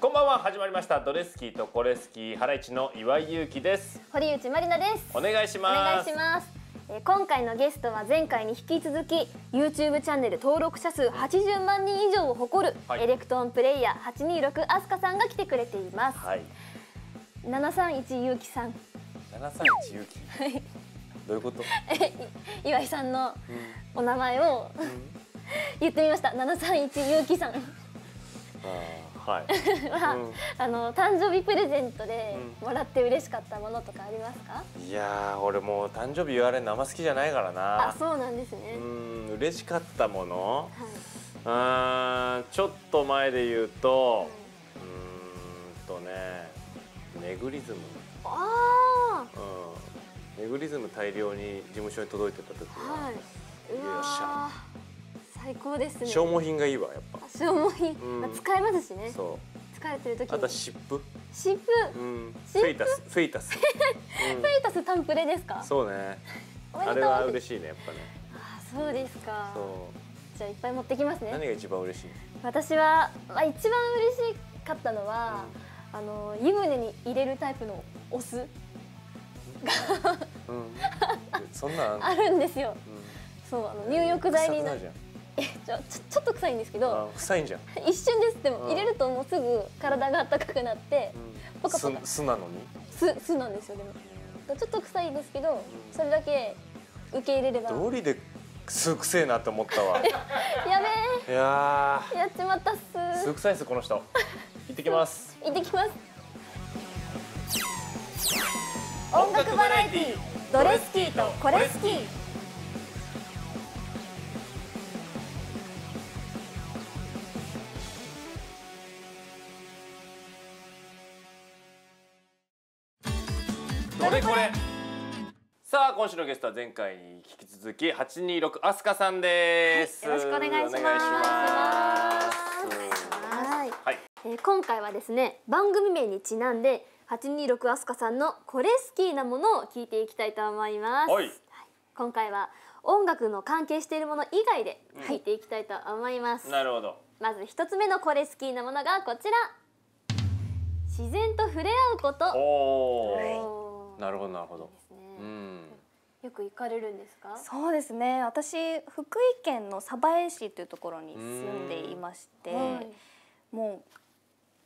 こんばんは始まりました。ドレスキーとコレスキーハライチの岩井裕樹です。堀内まりなです。お願いしお願ますいします。えー今回のゲストは前回に引き続き YouTube チャンネル登録者数80万人以上を誇るはい。エレクトーンプレイヤー826アスカさんが来てくれています、はい。731ゆうきさん。七三一勇気。どういうこと？岩井さんのお名前を 言ってみました。731ゆうきさん。あーはい。あの誕生日プレゼントでもらって嬉しかったものとかありますか、いやー俺もう誕生日言われるのあんま好きじゃないからな。あそうなんですね、うん嬉しかったもの。はい。うーんちょっと前で言うとうーんとねネグリズム。あうん。ネグリズム大量に事務所に届いてた時あはい。はうわよっしゃー最高ですね。消耗品がいいわやっぱ。消耗品、うん。まあ使えますしね。そう。疲れてる時に。あとは湿布。湿布？うん。フェイタス。フェイタス、フェイタスタンプレですか？うん、そう。ねあれは嬉しいねやっぱね。あそうですか。そじゃあいっぱい持ってきますね。う何が一番嬉しい？私は、まあ、一番嬉しかったのは、あの湯船に入れるタイプのお酢うん。そんなん あるんですよ。うん。そうあの入浴剤になる。じゃんえ ちょちょちょっと臭いんですけどあ臭いんじゃん、一瞬です。でもうん。入れるともうすぐ体が温かくなってうん、ポカポカ。酢酢なのに？酢酢なんですよでも。ちょっと臭いですけどそれだけ受け入れれば。道理で酢臭えなって思ったわ。いやべやえやっちまったっーす酢臭いっすこの人。行ってきます。行ってきます。音楽バラエティー。ドレスキーとコレスキー今週のゲストは前回に引き続き826アスカさんです、はいよろしくお願いします。はい。はい。えー今回はですね番組名にちなんで826アスカさんのコレスキーなものを聞いていきたいと思います、はい。今回は音楽の関係しているもの以外で聞いていきたいと思います、なるほど。まず一つ目のコレスキーなものがこちら。自然と触れ合うこと。おおなるほどなるほど。ね。うんよく行かれるんですか？そうですね。私福井県の鯖江市というところに住んでいましてはい。も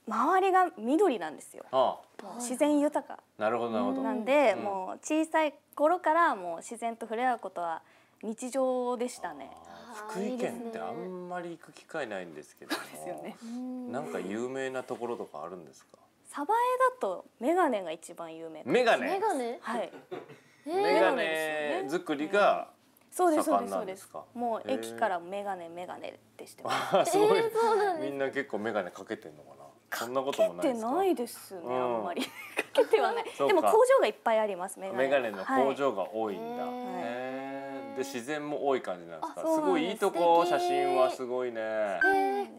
う周りが緑なんですよ。あもう自然豊か。あなるほどなるほど。なんで、うん。もう小さい頃からもう自然と触れ合うことは日常でしたね。福井県ってあんまり行く機会ないんですけどもですよね。うんなんか有名なところとかあるんですか？鯖江だとメガネが一番有名メガネ？メガネ？はい。えメガネ作りがそうですそうですそうです。もう駅からメガネメガネってしてます。すごいみんな結構メガネかけてんのかな？そんなこともないですか？ないですね、うんあんまり。かけてはない。でも工場がいっぱいありますメガネ。の工はい場が多いんだ、はい。へーで自然も多い感じなんですか？す。すごいいいとこ写真はすごいね。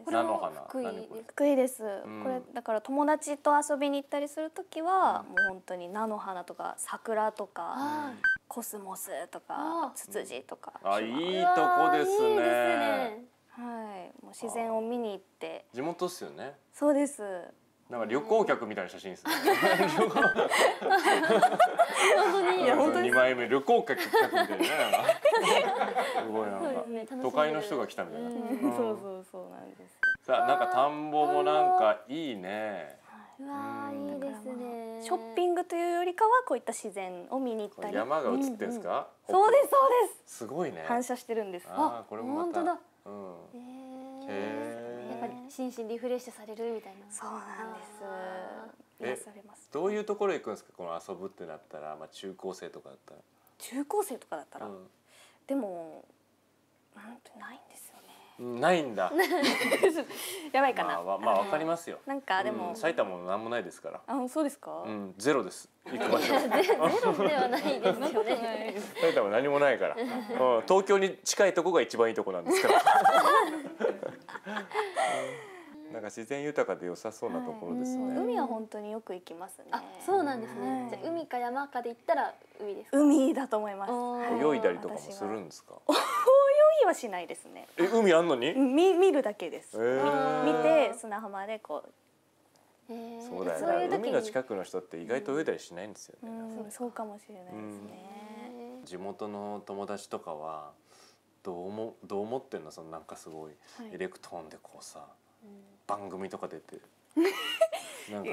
菜の花は福井何これ？です福井です、ん。これだから友達と遊びに行ったりする時は、もう本当に菜の花とか桜とかはコスモスとあかツツジとか。あいいいとこですね。いいですね。はい。もう自然を見に行って。地元っすよね。そうですなんか旅行客みたいな写真ですね。本当に。いや本当です二枚目旅行客客みたいな。すごいなんか。ね都会の人が来たみたいな、うんうん。そうそうそうなんですさあなんか田んぼもなんかいいね。うわーいいですね。ショッピングというよりかはこういった自然を見に行ったり。山が映ってんですか、そうですそうです。すごいね。反射してるんです。あーこれもまた。本当だ。うん。えへー。ー、やっぱり心身リフレッシュされるみたいな。そうなんです。あ癒されます。どういうところ行くんですか？この遊ぶってなったら、まあ、中高生とかだった中高生とかだったら、ら、でもなんとないんですよね。うん、ないんだ。やばいかな、まあわまあわかりますよ。なんかでも、うん。埼玉もなんもないですから。あそうですか、うん。ゼロです。行く場所。ゼゼロではないですよね。埼玉何もないから、うん、東京に近いとこが一番いいとこなんですから なんか自然豊かで良さそうなところですね、はい。海は本当によく行きますね。あそうなんですね、はいじゃあ海か山かで言ったら海ですか？海だと思います。泳いだりとかもするんですか？泳ぎはしないですね。え海あんのに、み見るだけです、見て砂浜でこう。そうだよそういう時に。ね海の近くの人って意外と泳いだりしないんですよね、うんそうかもしれないですね。地元の友達とかはどう思どう思ってんの？そのなんかすごいはい。エレクトーンでこうさ、番組とか出て。なんか、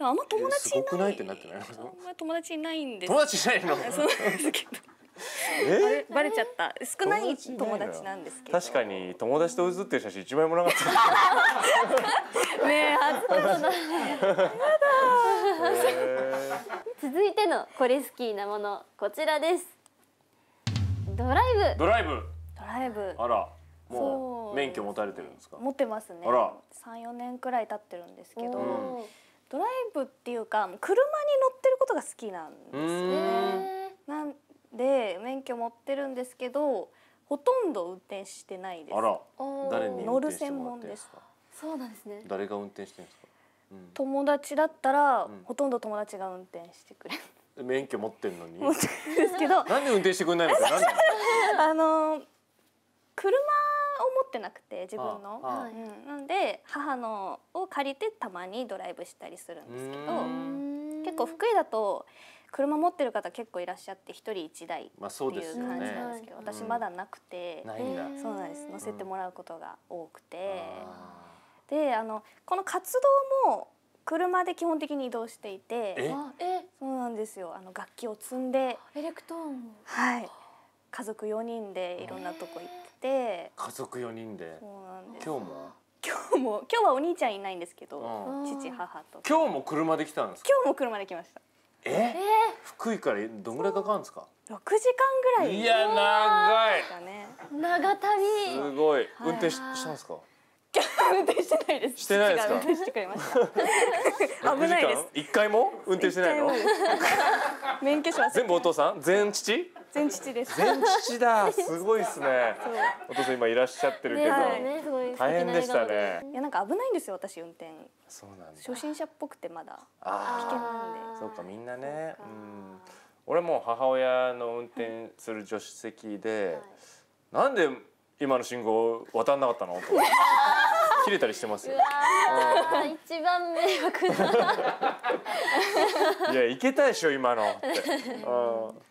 あんま友達いない。すごくないってなってない？あんま友達いないんです。友達いないの？そうなんですけど。えバレバレちゃった。少ない友達いなんですけど。確かに友達と写ってる写真一枚もなかった。ねえ初へ続いてのこれ好きなものこちらです。ドライードライブ。ドライブ。あらもう。免許持たれてるんですか？持ってますねあら。三四年くらい経ってるんですけど、ドライブっていうか車に乗ってることが好きなんですうよ。ーんーなんで免許持ってるんですけど、ほとんど運転してないです。あら。誰に運乗る転してもらってんです。かそうなんですね。誰が運転してるんですか、うん。友達だったら、ん。ほとんど友達が運転してくれる。免許持ってんのに？んですけど、なんで運転してくれないのか？あの車ってなくて自分の。うん、なんで母のを借りてたまにドライブしたりするんですけうどん。結構福井だと車持ってる方結構いらっしゃって一人一台ってまあそうですよいう感じねなんですけど、うん。私まだなくて、ないんだ、へー。そうなんです。乗せてもらうことが多くて、あであのこの活動も車で基本的に移動していてそうなんですよ。あの楽器を積んで、エレクトーンも。はい、家族4人でいろんなとこ行ってて、ー家族4人で。そうなんです。今日も？今日も今日はお兄ちゃんいないんですけど、うん。父母と。今日も車で来たんですか？今日も車で来ました。え？福井からどんぐらいかかるんですか？6時間ぐらい。いや長い。長旅。すごい。はい。運転ししたんですか？運転してないです。してないですか？してくれました。危ないです。一回も？運転してないの？免許証は全部お父さん？全父？全父です。全父だ。すごいですね。お父さん今いらっしゃってるけど、はい。ねすごい素敵な大変でしたね。いやなんか危ないんですよ私運転。そうなんだ。初心者っぽくてまだ。あ危険なんで。あそうかみんなね。うん。俺も母親の運転する助手席で、なんで今の信号渡んなかったの？と切れたりしてますよ。一番迷惑な。いや行けたでしょ今のって、うん、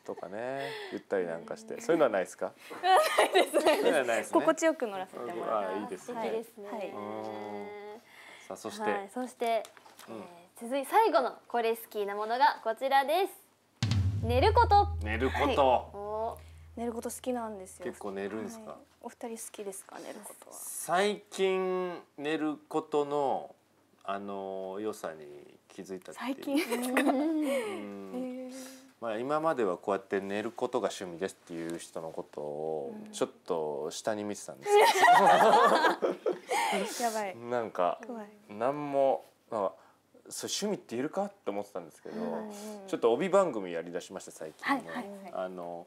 とかね。言ったりなんかして。そういうのはないですか？ないです。ね。心地よく乗らせてもらってああいいですね。はいさあそして、はい、そして、うん。えー続い最後のこれ好きなものがこちらです。寝ること。寝ること、お寝ること好きなんですよ。結構寝るんですか？はい。お二人好きですか？寝ることは。最近寝ることのあの良さに気づいたっていう。最近？うん。まあ、今まではこうやって寝ることが趣味ですっていう人のことをちょっと下に見てたんです やばい。けどなんか何もなんかそれ趣味って言えるかって思ってたんですけど、うんちょっと帯番組やりだしました最近ね、はいはいはい。あの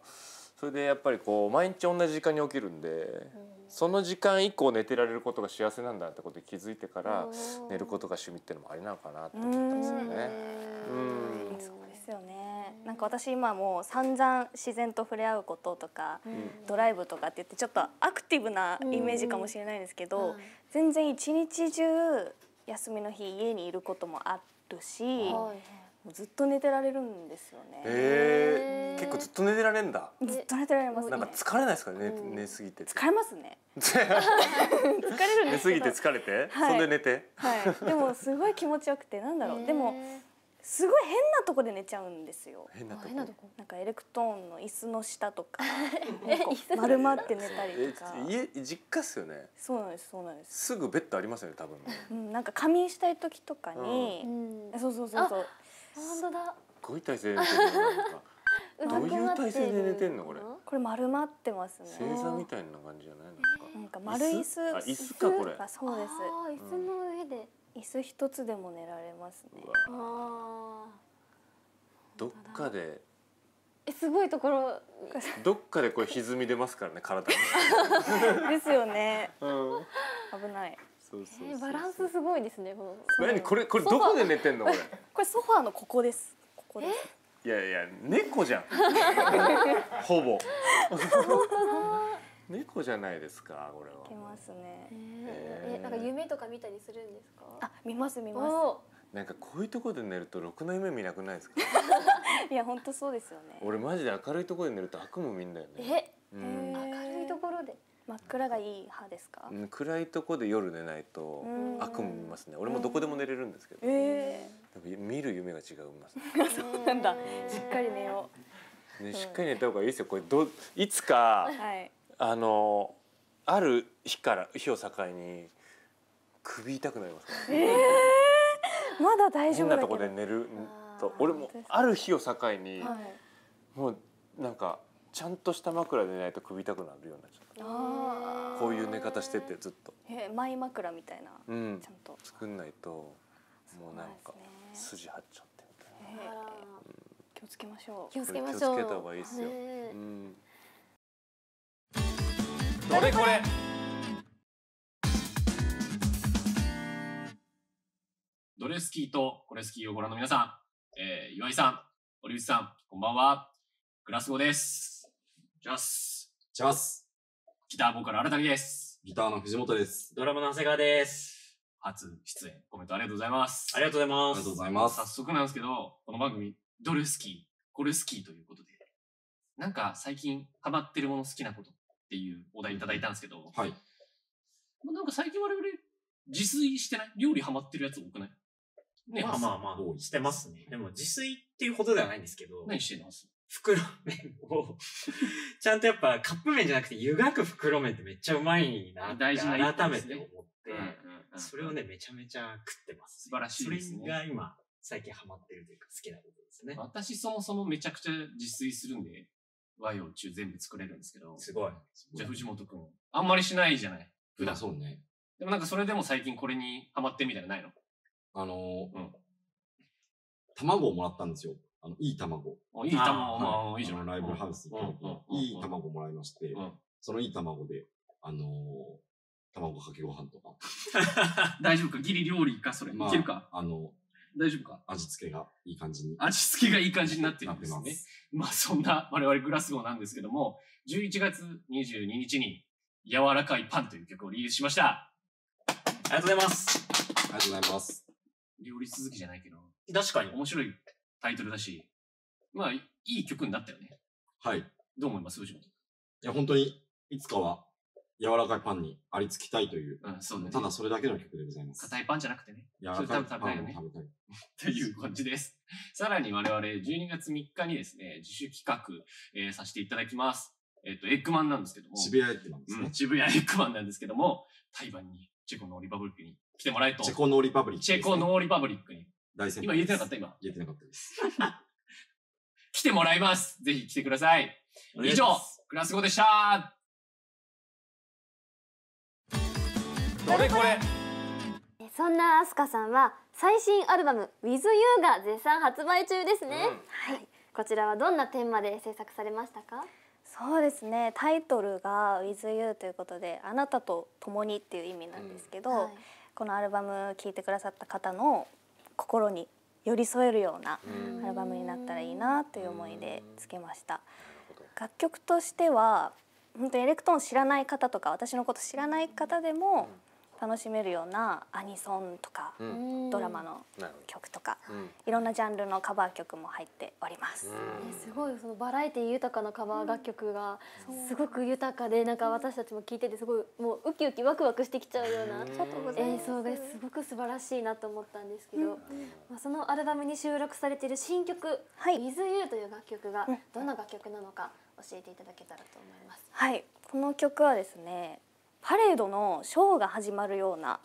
それでやっぱりこう毎日同じ時間に起きるんで、その時間以降寝てられることが幸せなんだってことに気づいてからー。寝ることが趣味っていうのもありなのかなって思ったんですよね。うん。そうですよね。なんか私今もう散々自然と触れ合うこととか、ん。ドライブとかって言ってちょっもアクティブなイメージかもしれないですけど、うん。全然一日中休みの日家にいることもあるし、もはい。うずっと寝てられるんですよね。えー、へー結構ずっと寝てられるんだ。ずっと寝てられますね。なんか疲れないですかね、うん寝すぎて。疲れますね。疲れるん寝ですけど。すぎて疲れて、はいそんで寝て？はい。でもすごい気持ちよくてなんだろう。でもすごい変なとこで寝ちゃうんですよ。変なとこ。変なとこなんかエレクトーンの椅子の下とか 丸まって寝たりえとか。家実家っすよね？そうなんですそうなんです。すぐベッドありますよね多分。うんなんか仮眠したい時とかにう、んそうそうそうそう。本当だすごい体勢で寝てるのなんか。うどういう体勢で寝てんのこれこれ丸まってますね。正座みたいな感じじゃないの？か。なんか丸椅子。あ椅子かこれあそうです。椅子の上で、椅子一つでも寝られますねどっかでーえすごいところどっかでこれ歪み出ますからね体に。ですよね。うん。危ない。そうそうそうえーバランスすごいですねこ何？これこれどこで寝てんのこれ？これソファーのここです。ここです。いやいや猫じゃん。ほぼ。猫じゃないですかこれは。きますね。えー、えなんか夢とか見たりするんですか？あ見ます見まおなんかこういうところで寝るとろくな夢見なくないですか？す いや本当そうですよね。俺マジで明るいところで寝ると悪夢見んだよーね、え？うん。明るいところで真っ暗がいい派ですか？うん暗いとこで夜寝ないとうん。悪夢見ますね。俺もどこでも寝れるんですけど、えなんか見る夢が違いますねそうなんだ。しっかり寝よねしっかり寝た方がいいですよ。これどいつかうはい。あのある日から日を境に首痛くなりますから、ね、まだ大丈変なと夫だけど。こで寝ると。俺もある日を境にはい。もうなんかちゃんとした枕で寝ないと首痛くなるようになっちゃった。あこういう寝方しててずっと。ーえマイ枕みたいなうん。ちゃんと。作んないともうなんか筋張っちゃってみたいな。えあら。気をつけましょう。気をつけましょう。気をつけた方がいいですよ。ねえうん。どれこれ？ドレスキーとコレスキーをご覧の皆さん、えー、岩井さん、堀内さん、こんばんは。グラスゴです。ジャス。チャスギターボーカル新谷です。ギターの藤本です。ドラムの長谷川です。初出演、コメントありがとうございます。ありがとうございあます。りがとうございます。早速なんですけど、この番組、ドレスキー、コレスキーということで、なんか最近ハマってるもの好きなことっていうお題いただいたんですけど、はい。もうなんか最近我々自炊してない？料理ハマってるやつ多くない？ねまあまあまあ、してますね。でも自炊っていうほどではないんですけど、何してんの？す袋麺を、ちゃんとやっぱカップ麺じゃなくて湯がく袋麺ってめっちゃうまいなって改めて思って、うんそれをね、めちゃめちゃ食ってます。素晴らしいですねそれが今、最近ハマってるというか好きなことですね。私そもそもめちゃくちゃ自炊するんで、和洋中全部作れるんですけど、すごい。じゃあ藤本くん、あんまりしないじゃない？普普段。段そうね。でもなんかそれでも最近これにハマってるみたいなのないの？あのーうん卵をもらったんですよ。あの、いい卵。あいい卵、いいいじゃないあのライブハウスいい卵もらいましてうん、そのいい卵で、あのー卵かけご飯とか、大丈夫か？ギリ料理か？それ。まあいけるか？あの、大丈夫か？味付けがいい感じに味付けがいい感じになってるなんですね。ます。まあそんな我々グラスゴーなんですけども、11月22日に柔らかいパンという曲をリリースしました。ありがとうございます。ありがとうございます。料理続きじゃないけど、確かに。面白いタイトルだし、まあいい曲になったよね。はい。いどう思います？藤本。や、本当に、いつかは、柔らかいパンにありつきたいという、うん、そうだね。ただそれだけの曲でございます。硬いパンじゃなくてね。柔らかいパンを食べたいよね食べたい。という感じです。さらに我々12月3日にですね、自主企画、えーさせていただきます。えっ、と、エッグマンなんですけども。渋谷駅なんですねうん、。渋谷エッグマンなんですけども、台湾にチェコのリパブリックに来てもらえと。チェコノーリパブリックですね、チェコノーリパブリックに。大先今言えてなかった今。言えてなかったです。来てもらいます。ぜひ来てください。以上、クラスゴでした。どれこれ？そんなアスカさんは最新アルバム With You が絶賛発売中ですね、うんはいこちらはどんなテーマで制作されましたか？そうですねタイトルが「With You」ということで「あなたと共に」っていう意味なんですけど、はいこのアルバム聴いてくださった方の心に寄り添えるようなうん。アルバムになったらいいなという思いでつけました。楽曲としては本当にエレクトーン知らない方とか私のこと知らない方でも楽しめるようなアニソンとかううん。んドラマの曲とかいろんなジャンルのカバー曲も入っております。ねすごいそのバラエティ豊かなカバー楽曲がすごく豊かでなんか私たちも聴いててすごいもうウキウキワクワクしてきちゃうような演奏がす。ごく素晴らしいなと思ったんですけど、まあ、そのアルバムに収録されている新曲「はい。With You」という楽曲がうん。どんな楽曲なのか教えていただけたらと思います。はい、この曲はですねパレードのショーが始まるような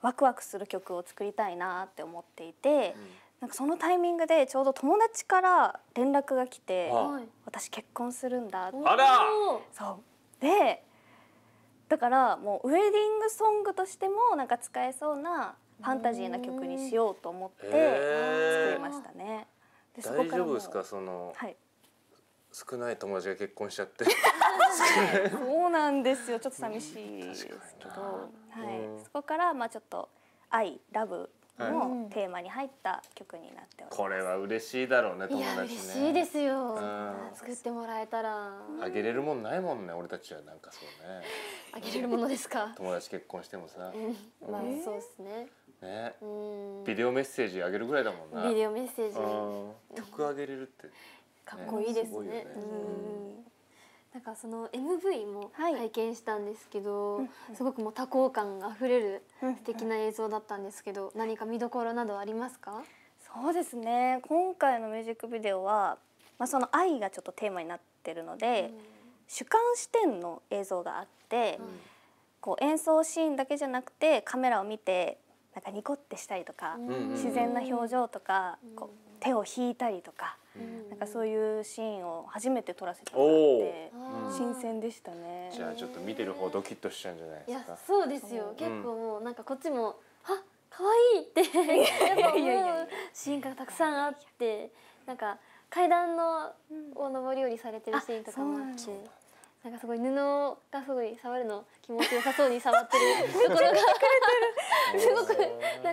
ワクワクする曲を作りたいなって思っていて、なんかそのタイミングでちょうど友達から連絡が来てあはい「私結婚するんだ」って。そう。でだからもうウェディングソングとしてもなんか使えそうなファンタジーな曲にしようと思って作りましたね。でそこ大丈夫ですか？そのはい、少ない友達が結婚しちゃって。そうなんですよ。ちょっと寂しいですけど、確かに。なはい。うん。そこからまあちょっと愛ラブのテーマに入った曲になっております。これは嬉しいだろうね友達ね。嬉しいですよ。ん作ってもらえたら。あげれるもんないもんね俺たちはなんかそうね。あげれるものですか？友達結婚してもさ。うん。まあそうですね。ね。うん。ビデオメッセージあげるぐらいだもんな。ビデオメッセージ。うん。曲あげれるってかっこいいですね。なんかその MV もはい。拝見したんですけど、うんすごくもう多幸感あふれるうん素敵な映像だったんですけど、何か見どころなどありますか？そうですね。今回のミュージックビデオは、まあ、その愛がちょっとテーマになってるので、主観視点の映像があって、こう演奏シーンだけじゃなくてカメラを見てなんかニコってしたりとか、んうん。自然な表情とか、うん。こう手を引いたりとか、うん。なんかそういうシーンを初めて撮らせてもおらって新鮮でしたね。じゃあちょっと見てる方ドキッとしちゃうんじゃないいやですか？そうですよ、結構もうなんかこっちもあ可愛いってやっぱ思いやいやいやうシーンがたくさんあってなんか階段のを上り下りされてるシーンとかもあってなんかすごい布がすごい触るの気持ちよさそうに触ってるところが すごく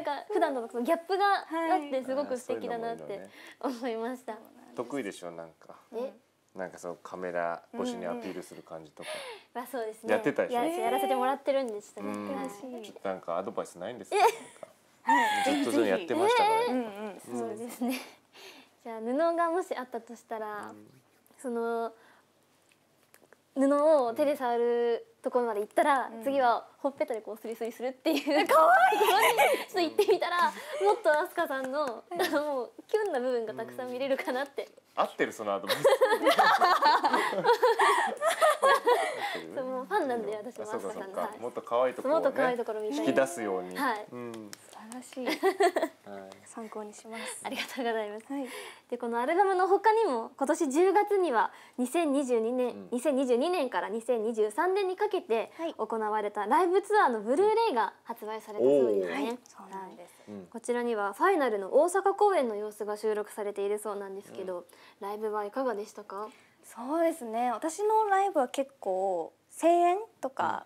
なんか普段のそのギャップがあってすごく素敵だなって思いました。得意でしょなんか。え、なんかそのカメラ越しにアピールする感じとか。まあそうですね。やってたでしょ？ややらせてもらってるんでしたね。うん。はいちょっとなんかアドバイスないんですか？なんか。ずっとずっとやってましたからうんうん。そうですね。じゃあ布がもしあったとしたら、その布を手で触るところまで行ったら、次はほっぺたでこうスリスリするっていう。可愛いちょっと言ってみたらもっとアスカさんの、もうキュンな部分がたくさん見れるかなって、合ってるそのアドバイスそうもうファンなんで私もあそうアスカさんの、もっと可愛いところをね引き出すように。はい。うんらしいはい参考にします。ありがとうございます。はい。でこのアルバムの他にも今年10月には2022年、うん2022年から2023年にかけてはい行われたライブツアーのブルーレイが発売されたそうですね。そうなんです。うんこちらにはファイナルの大阪公演の様子が収録されているそうなんですけど、ライブはいかがでしたか？そうですね。私のライブは結構声援とか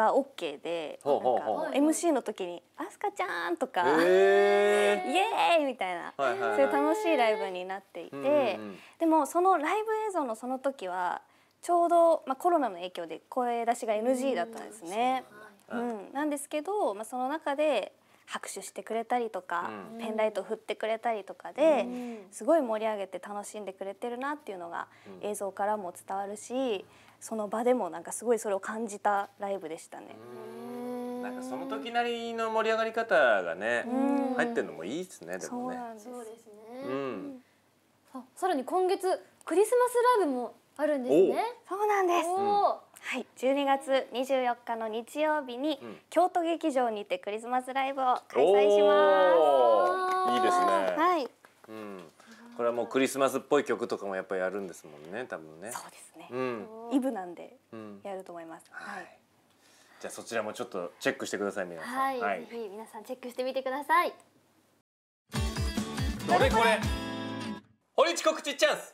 が OK で、MC の時にアスカちゃんとか、へイエーイ！みたいな、はいはいはい。そういう楽しいライブになっていて、うんうんうん。でもそのライブ映像のその時はちょうどまあコロナの影響で声出しが NG だったんですね。うん、なんですけど、まあ、その中で拍手してくれたりとか、うん。ペンライト振ってくれたりとかで、うん。すごい盛り上げて楽しんでくれてるなっていうのがうん。映像からも伝わるしその場でもなんかすごいそれを感じたライブでしたね。うん。なんかその時なりの盛り上がり方がねうん。入ってるのもいいですねでそうもねそうですね。うん。あさらに今月クリスマスライブもあるんですね。そうなんです。はい、12月24日の日曜日に、うん。京都劇場にてクリスマスライブを開催しまおー。いいですね。す。はい、うんこれはもうクリスマスっぽい曲とかもやっぱりやるんですもんね多分ねそうですね。うんイブなんでうんやると思います。ははいい。じゃあそちらもちょっとチェックしてください皆さんはい、ぜひ皆さんチェックしてみてください。どれこれ？堀内告知チャンス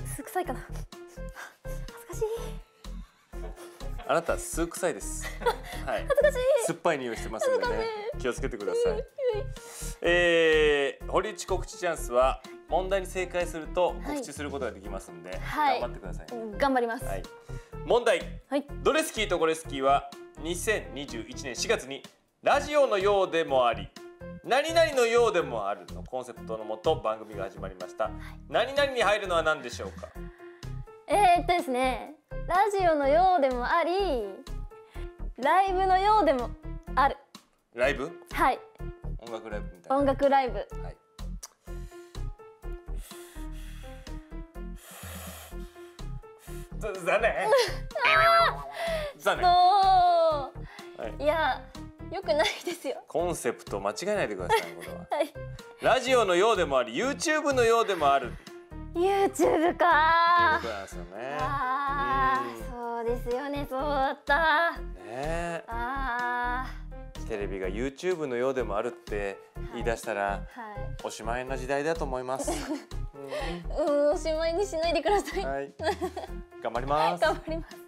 す、すくさいかな。恥ずかしい。あなた酢臭いです。はい。恥ずかしい。酸っぱい匂いしてますんでね。気をつけてください。えー、堀内告知チャンスは問題に正解すると告知することができますんで、はい頑張ってくださいね。頑張ります。はい。問題。はい。ドレスキーとゴレスキーは2021年4月にラジオのようでもあり何々のようでもあるのコンセプトのもと番組が始まりました、何々に入るのは何でしょうか？えー、っとですね、ラジオのようでもあり、ライブのようでもある。ライブ？はい。音楽ライブみたいな音楽ライブ。はい。ざ残念。残念。おはいー。いや、よくないですよ。コンセプト間違えないでください。これは。はい。ラジオのようでもあり、YouTube のようでもある。YouTube かね。ですよねそうだった。ねあえテレビが YouTube のようでもあるって言い出したら、ーはい。おしまいの時代だと思います。うんおしまいにしないでください。はい。頑張ります。頑張ります